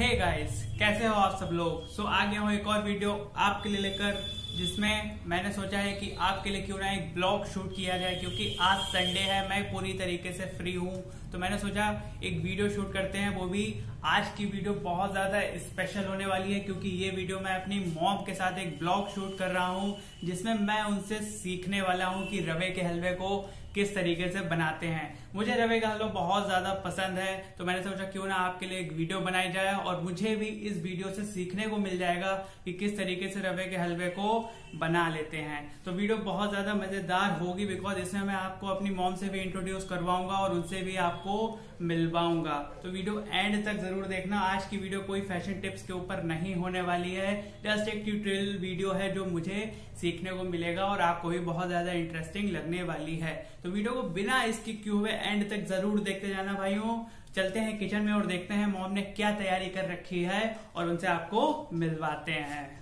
हे hey guys कैसे हो आप सब लोग? सो so, आ गया हूँ एक और वीडियो आपके लिए लेकर जिसमें मैंने सोचा है कि आपके लिए क्यों ना एक ब्लॉग शूट किया जाए क्योंकि आज संडे है मैं पूरी तरीके से फ्री हूँ। तो मैंने सोचा एक वीडियो शूट करते हैं वो भी आज की वीडियो बहुत ज़्यादा स्पेशल होने वाली है क्योंकि ये वीडियो मैं अपनी मॉम के साथ एक ब्लॉग शूट कर रहा हूँ जिसमें मैं उनसे सीखने वाला हूँ कि रवे के हलवे को किस तरीके से बनाते हैं। मुझे रवे हलवा बहुत ज़्यादा पसंद है तो मैंने सोचा क्यों ना आपके लिए एक वीडियो बनाई जाए और मुझे भी इस वीडियो से सीखने को मिल जाएगा कि किस तरीके से रवे के हलवे को बना लेते हैं। तो वीडियो बहुत ज़्यादा मज़ेदार होगी बिकॉज़ इसमें मैं आपको अपनी मॉम से भी इंट्रोड्यूस करवाऊँगा और उनसे भी आपको मिलवाऊँगा। तो वीडियो एंड तक ज़रूर देखना। आज की वीडियो कोई फ़ैशन टिप्स के ऊपर नहीं होने वाली है। जस्ट एक ट्यूटोरियल वीडियो है जो मुझे सीखने को मिलेगा और आपको भी बहुत ज़्यादा इंटरेस्टिंग लगने वाली है। तो वीडियो को बिना इसकी क्यों हुए एंड तक ज़रूर देखते जाना भाइयों। चलते हैं किचन में और देखते हैं मॉम ने क्या तैयारी कर रखी है और उनसे आपको मिलवाते हैं।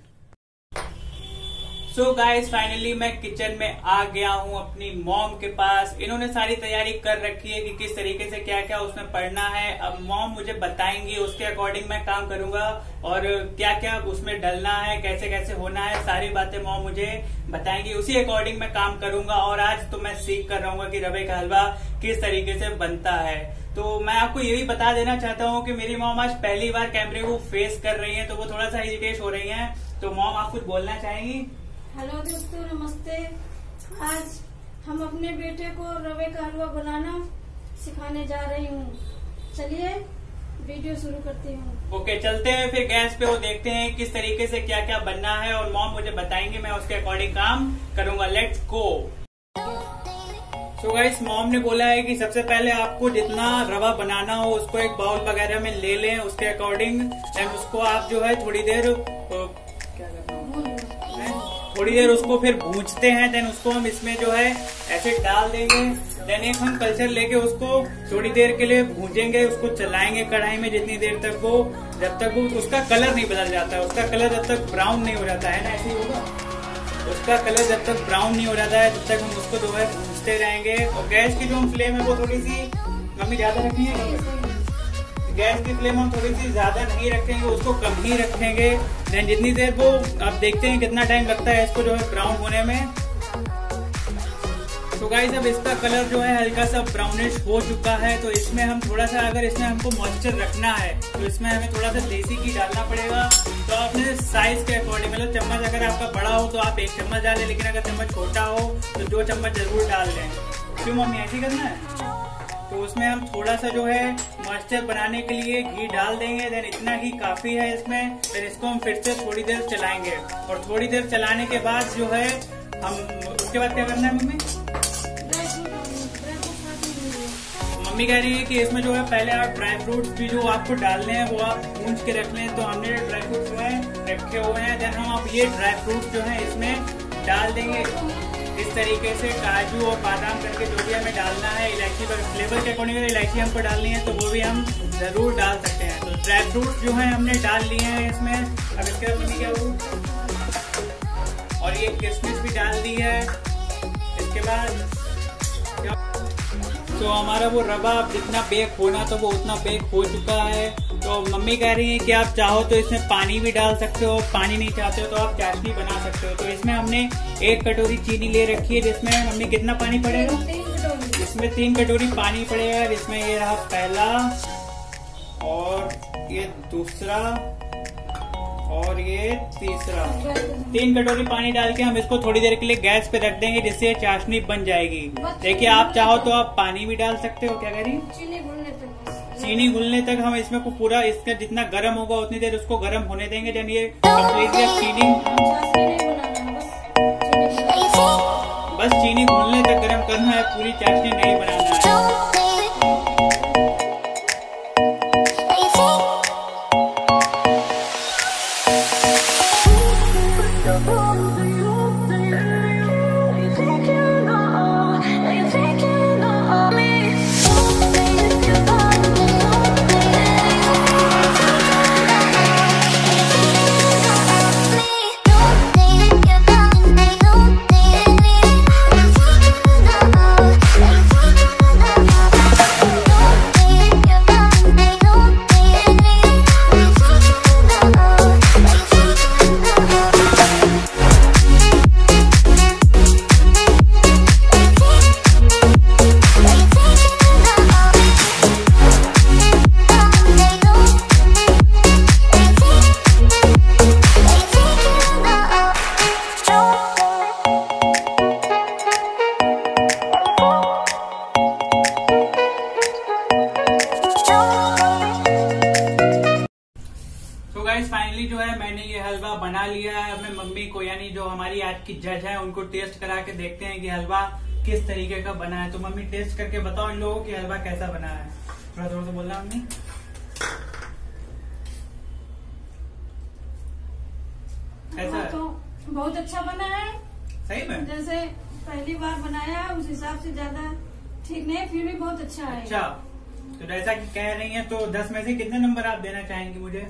सो गाइस फाइनली मैं किचन में आ गया हूँ अपनी मॉम के पास। इन्होंने सारी तैयारी कर रखी है कि किस तरीके से क्या क्या उसमें पढ़ना है। अब मॉम मुझे बताएँगी, उसके अकॉर्डिंग मैं काम करूँगा और क्या क्या उसमें डलना है कैसे कैसे होना है, सारी बातें मॉम मुझे बताएँगी। उसी अकॉर्डिंग मैं काम करूँगा और आज तो मैं सीख कर रहा हूँ कि रवे का हलवा किस तरीके से बनता है। तो मैं आपको ये भी बता देना चाहता हूँ कि मेरी मॉम आज पहली बार कैमरे को फेस कर रही है तो वो थोड़ा सा हेजिटेट हो रही है। तो मॉम आप कुछ बोलना चाहेंगी? हेलो दोस्तों नमस्ते। आज हम अपने बेटे को रवे का हलवा बनाना सिखाने जा रही हूँ। चलिए वीडियो शुरू करती हूँ। ओके चलते हैं फिर गैस पे वो देखते हैं किस तरीके से क्या क्या बनना है और मॉम मुझे बताएँगे मैं उसके अकॉर्डिंग काम करूँगा। Let's go so guys mom ने बोला है कि सबसे पहले आपको जितना रवा बनाना हो उसको एक बाउल वगैरह में ले लें उसके अकॉर्डिंग एंड उसको आप जो है थोड़ी देर क्या करना थोड़ी देर उसको फिर भूजते हैं देन उसको हम इसमें जो है ऐसे डाल देंगे देन एक हम कल्चर लेके उसको थोड़ी देर के लिए भूजेंगे, उसको चलाएँगे कढ़ाई में जितनी देर तक वो, जब तक वो, उसका कलर नहीं बदल जाता है उसका कलर जब तक ब्राउन नहीं हो जाता, है ना, ऐसे ही होगा? उसका कलर जब तक ब्राउन नहीं हो जाता है, तब तक हम उसको जो है भूजते रहेंगे। और गैस की जो हम फ्लेम है, वो थोड़ी सी कमी ज़्यादा रखनी है? गैस की फ्लेम हम थोड़ी सी ज़्यादा नहीं रखेंगे, उसको कम ही रखेंगे। देन जितनी देर वो, आप देखते हैं कितना टाइम लगता है इसको जो है ब्राउन होने में। तो गाइस अब इसका कलर जो है हल्का सा ब्राउनिश हो चुका है। तो इसमें हम थोड़ा सा अगर इसमें हमको मॉइस्चर रखना है तो इसमें हमें थोड़ा सा देसी घी डालना पड़ेगा। तो आपने साइज़ के अकॉर्डिंग मतलब चम्मच अगर आपका बड़ा हो तो आप एक चम्मच डालें, लेकिन अगर चम्मच छोटा हो तो दो चम्मच ज़रूर डाल दें क्यों मम्मी, ऐसी करना है? उसमें हम थोड़ा सा जो है मॉइस्चर बनाने के लिए घी डाल देंगे देन इतना ही काफ़ी है इसमें फिर इसको हम फिर से थोड़ी देर चलाएँगे। और थोड़ी देर चलाने के बाद जो है हम, उसके बाद क्या करना है मम्मी? मम्मी कह रही है कि इसमें जो है पहले आप ड्राई फ्रूट्स भी जो आपको डालने हैं, वो आप भूंज के रख लें। तो हमने ड्राई फ्रूट्स जो है, रखे हुए हैं। देन हम आप ये ड्राई फ्रूट जो है, इसमें डाल देंगे। इस तरीके से काजू और बादाम करके जो भी हमें डालना है, इलायची पर फ्लेवर के अकॉर्डिंग इलायची हमको डालनी है तो वो भी हम ज़रूर डाल सकते हैं। तो ड्राई फ्रूट जो है हमने डाल लिए हैं इसमें। अब इसके बाद क्या और ये किशमिश भी डाल दी है। इसके बाद तो हमारा वो रवा जितना बेक होना तो वो उतना बेक हो चुका है। तो मम्मी कह रही है कि आप चाहो तो इसमें पानी भी डाल सकते हो पानी नहीं चाहते हो तो आप चाशनी बना सकते हो। तो इसमें हमने एक कटोरी चीनी ले रखी है जिसमें मम्मी कितना पानी पड़ेगा? इसमें तीन कटोरी पानी पड़ेगा जिसमें ये रहा पहला और ये दूसरा और ये तीसरा। तीन कटोरी पानी डाल के हम इसको थोड़ी देर के लिए गैस पे रख देंगे जिससे चाशनी बन जाएगी। देखिए आप चाहो तो आप पानी भी डाल सकते हो क्या करिए चीनी घुलने तक हम इसमें को पूरा इसका जितना गर्म होगा उतनी देर उसको गर्म होने देंगे जब ये कम्प्लीटली चीनी बस चीनी घुलने तक गर्म करना है पूरी चाशनी नहीं बनाना है। Oh, फाइनली जो है मैंने ये हलवा बना लिया है। अपने मम्मी को यानी जो हमारी आज की जज है उनको टेस्ट करा के देखते हैं कि हलवा किस तरीके का बना है। तो मम्मी टेस्ट करके बताओ इन लोगों की हलवा कैसा बना है। थोड़ा थोड़ा सा बोलना मम्मी। कैसा हाँ, तो बहुत अच्छा बना है। सही में? जैसे पहली बार बनाया है, उस हिसाब से ज़्यादा ठीक नहीं फिर भी बहुत अच्छा है। अच्छा। तो जैसा कि कह रही हैं तो दस में से कितने नंबर आप देना चाहेंगे मुझे?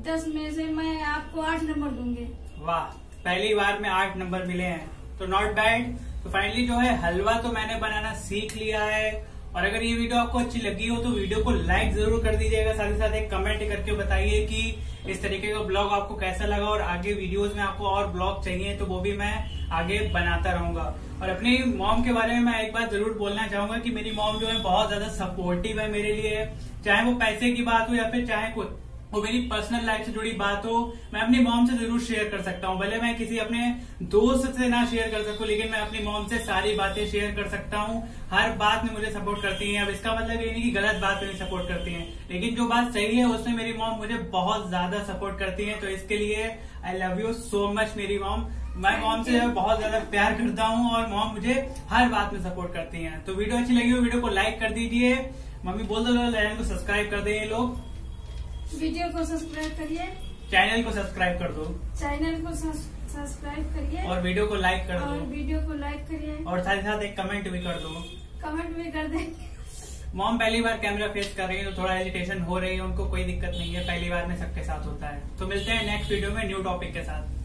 दस में से मैं आपको आठ नंबर दूँगी। वाह, पहली बार में आठ नंबर मिले हैं। तो नॉट बैड तो फाइनली जो है, हलवा तो मैंने बनाना सीख लिया है। और अगर ये वीडियो आपको अच्छी लगी हो तो वीडियो को लाइक ज़रूर कर दीजिएगा। साथ ही साथ एक कमेंट करके बताइए कि इस तरीके का ब्लॉग आपको कैसा लगा और आगे वीडियोस में आपको और ब्लॉग चाहिए तो वो भी मैं आगे बनाता रहूँगा। और अपनी मॉम के बारे में मैं एक बार ज़रूर बोलना चाहूँगा कि मेरी मॉम जो है, बहुत ज़्यादा सपोर्टिव है मेरे लिए। चाहे वो पैसे की बात हो या फिर चाहे कुछ। वो मेरी पर्सनल लाइफ से जुड़ी बात हो मैं अपनी मॉम से ज़रूर शेयर कर सकता हूँ। भले मैं किसी अपने दोस्त से ना शेयर कर सकूँ लेकिन मैं अपनी मॉम से सारी बातें शेयर कर सकता हूँ। हर बात में मुझे सपोर्ट करती हैं। अब इसका मतलब ये नहीं कि गलत बात में सपोर्ट करती हैं। लेकिन जो बात सही है उसमें मेरी मॉम मुझे बहुत ज़्यादा सपोर्ट करती है। तो इसके लिए I love you so much मेरी मॉम मैं मॉम से बहुत ज़्यादा प्यार करता हूँ और मॉम मुझे हर बात में सपोर्ट करती हैं। तो वीडियो अच्छी लगी हो वीडियो को लाइक कर दीजिए। मम्मी बोल दो चैनल को सब्सक्राइब कर दें ये लोग। वीडियो को सब्सक्राइब करिए। चैनल को सब्सक्राइब कर दो। चैनल को सब्सक्राइब करिए। और वीडियो को लाइक कर और दो। वीडियो को लाइक करिए। और साथ ही साथ एक कमेंट भी कर दो। कमेंट भी कर दे मॉम पहली बार कैमरा फेस कर रही है तो थोड़ा एजिटेशन हो रही है उनको कोई दिक्कत नहीं है पहली बार में सबके साथ होता है। तो मिलते हैं नेक्स्ट वीडियो में न्यू टॉपिक के साथ।